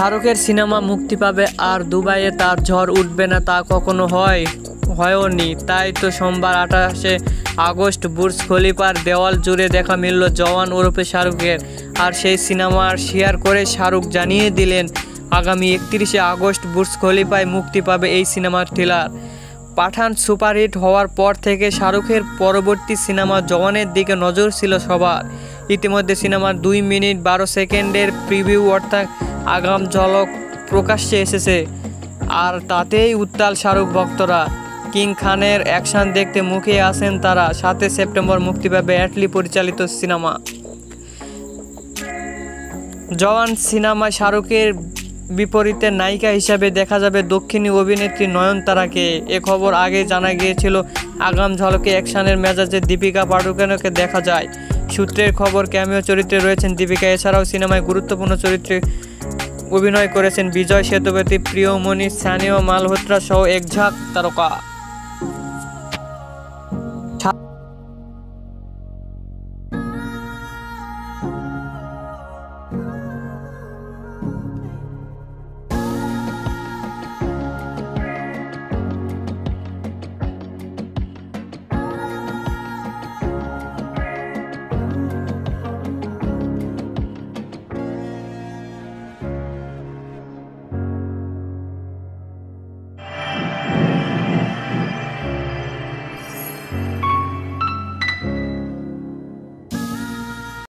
শাহরুখের সিনেমা মুক্তি পাবে আর দুবাইয়ে তার ঝড় উঠবে না তা কখনো হয়, হয়ওনি। তাই তো সোমবার আঠাশে আগস্ট বুর্জ খলিফার দেওয়াল জুড়ে দেখা মিলল জওয়ান ওরফে শাহরুখের। আর সেই সিনেমার শেয়ার করে শাহরুখ জানিয়ে দিলেন, আগামী একত্রিশে আগস্ট বুর্জ খলিফায় মুক্তি পাবে এই সিনেমার ট্রেলার। পাঠান সুপারহিট হওয়ার পর থেকে শাহরুখের পরবর্তী সিনেমা জওয়ানের দিকে নজর ছিল সবার। ইতিমধ্যে সিনেমার দুই মিনিট বারো সেকেন্ডের প্রিভিউ অর্থাৎ আগাম ঝলক প্রকাশ্যে এসেছে। আর তাতেই উত্তাল শাহরুখ ভক্তরা। কিং খানের অ্যাকশান দেখতে মুখে আসেন তারা। সাতে সেপ্টেম্বর মুক্তি পাবে অ্যাটলি পরিচালিত সিনেমা। জওয়ান সিনেমায় শাহরুখের বিপরীতে নায়িকা হিসাবে দেখা যাবে দক্ষিণী অভিনেত্রী নয়নতারাকে। এ খবর আগে জানা গিয়েছিল, আগাম ঝলকে অ্যাকশনের মেজাজে দীপিকা পাডুকোনকে দেখা যায়। সূত্রের খবর, ক্যামিও চরিত্রে রয়েছেন দীপিকা। এছাড়াও সিনেমায় গুরুত্বপূর্ণ চরিত্রে অভিনয় করেছেন বিজয় সেতুপতি প্রিয়মণি স্থানীয় মালহোত্রা সহ এক ঝাঁক তারকা।